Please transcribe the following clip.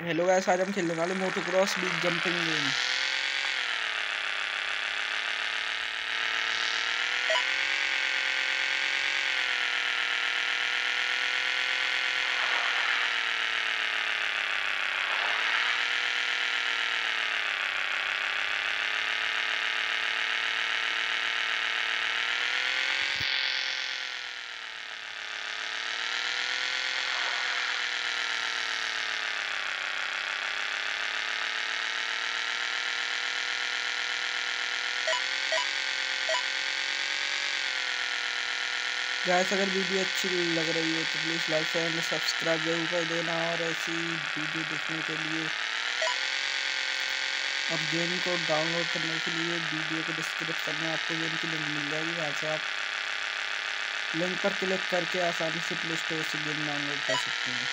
Hello guys आज हम खेलने वाले motocross jumping game guys अगर वीडियो अच्छी लग रही हो तो प्लीज़ लाइक एंड सब्सक्राइब ज़रूर कर देना और ऐसी वीडियो देखने के लिए अब गेम को डाउनलोड करने के लिए वीडियो को डिस्क्रिप्शन में आपको गेम की लिंक मिल जाएगी। वहाँ से आप लिंक पर क्लिक करके आसानी से प्ले स्टोर से गेम डाउनलोड कर सकते हैं।